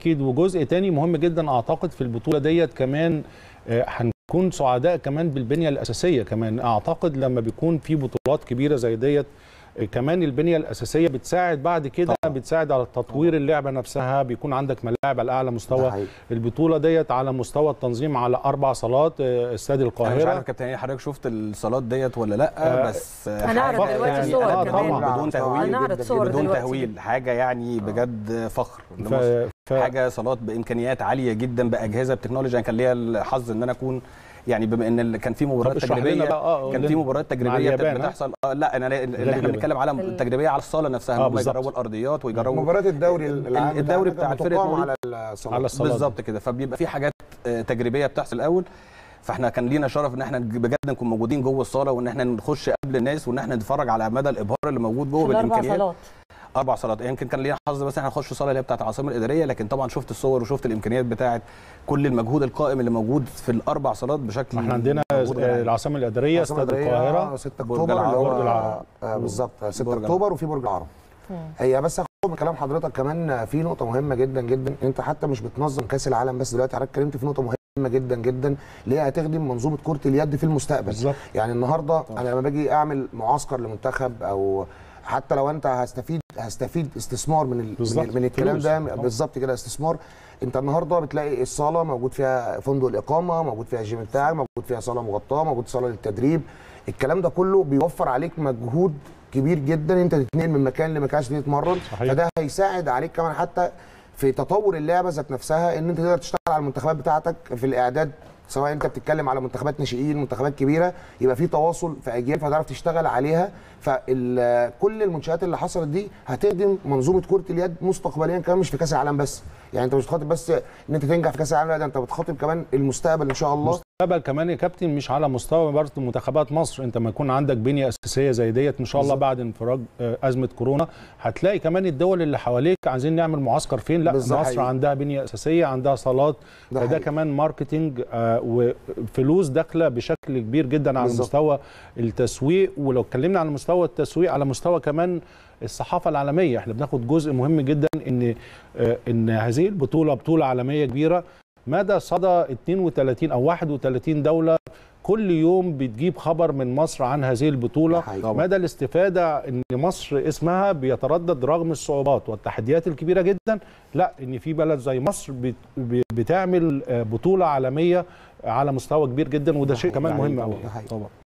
أكيد. وجزء تاني مهم جدا أعتقد في البطولة ديت كمان آه، هنكون سعداء كمان بالبنية الأساسية. كمان أعتقد لما بيكون في بطولات كبيرة زي ديت آه، كمان البنية الأساسية بتساعد بعد كده طبعاً. بتساعد على تطوير اللعبة نفسها. بيكون عندك ملاعب على أعلى مستوى. البطولة ديت على مستوى التنظيم على أربع صالات آه، استاد أنا مش عارف القاهره كابتن هاني حضرتك شفت الصالات ديت ولا لأ؟ آه، بس هنعرض دلوقتي يعني صور كمان. طبعا. بدون تهويل هنعرض صور بدون. تهويل. حاجة يعني بجد فخر. ف... حاجة صالات بإمكانيات عالية جدا بأجهزة بتكنولوجيا أنا كان ليا الحظ إن أنا أكون يعني بما إن كان في مباريات تجريبية آه كان في. مباريات تجريبية ها؟ بتحصل آه لا أنا اللي إحنا. بنتكلم على تجريبيه على الصالة نفسها آه، ان هم بالظبط. يجربوا الأرضيات ويجربوا مباراه الدوري العام الدوري بتاع كانت فرقه بتقام مولي. على الصالات بالظبط كده فبيبقى في حاجات آه، تجريبية بتحصل الأول فإحنا كان لينا شرف إن إحنا بجد نكون موجودين جوه الصالة وإن إحنا نخش قبل الناس وإن إحنا نتفرج على مدى الإبهار اللي موجود جوه بالإمكانيات صالات أربع صالات. يمكن كان لينا حظ بس إحنا نخش الصاله اللي هي بتاعت العاصمة الإدارية لكن طبعا شفت الصور وشفت الإمكانيات بتاعت كل المجهود القائم اللي موجود في الأربع صالات بشكل ما إحنا عندنا غير عادي. العاصمة الإدارية العاصمة استاد الإدارية القاهرة 6 برج أكتوبر اللي العرب. هو برج العرب. آه، بالظبط 6 برج أكتوبر وفي برج العرب. هي بس اخد من كلام حضرتك كمان في نقطة مهمة جدا جدا. أنت حتى مش بتنظم كأس العالم بس دلوقتي حضرتك اتكلمت في نقطة مهمة جدا جدا اللي هي هتخدم منظومة كرة اليد في المستقبل. بالظبط. يعني النهارده أنا لما باجي أعمل معسكر لمنتخب أو حتى لو أنت هستفيد هستفيد استثمار من ال- بالظبط. من, من الكلام. ده طبعا. بالظبط كده استثمار انت النهارده بتلاقي الصالة موجود فيها فندق الإقامة موجود فيها الجيم بتاعك موجود فيها صالة مغطاة موجود صالة للتدريب الكلام ده كله بيوفر عليك مجهود كبير جدا انت تتنقل من مكان لمكان عشان تتمرن. فده هيساعد عليك كمان حتى في تطور اللعبة ذات نفسها إن أنت تقدر تشتغل على المنتخبات بتاعتك في الإعداد سواء انت بتتكلم على منتخبات ناشئين منتخبات كبيرة يبقى في تواصل في أجيال فتعرف تشتغل عليها. فكل المنشآت اللي حصلت دي هتخدم منظومة كرة اليد مستقبليا كمان مش في كأس العالم بس. يعني أنت مش بتخاطب بس إن أنت تنجح في كأس العالم لا ده أنت بتخاطب كمان المستقبل إن شاء الله. المستقبل كمان يا كابتن مش على مستوى برضه منتخبات مصر انت ما يكون عندك بنية أساسية زي ديت إن شاء الله. بعد انفراج آه، أزمة كورونا هتلاقي كمان الدول اللي حواليك عايزين نعمل معسكر فين لا مصر حقيقي. عندها بنية أساسية عندها صالات ده. كمان ماركتينج آه، وفلوس داخلة بشكل كبير جدا على بالظبط. مستوى التسويق ولو اتكلمنا على مستوى التسويق على مستوى كمان الصحافة العالمية إحنا بناخد جزء مهم جدا إن آه، إن هذه البطولة بطولة عالمية كبيرة مدى صدى 32 أو 31 دولة كل يوم بتجيب خبر من مصر عن هذه حقيقي. مدى الاستفادة إن مصر اسمها بيتردد رغم الصعوبات والتحديات الكبيرة جدا؟ لا إن في بلد زي مصر بتعمل آه، بطولة عالمية على مستوى كبير جدا وده شيء كمان مهم حقيقي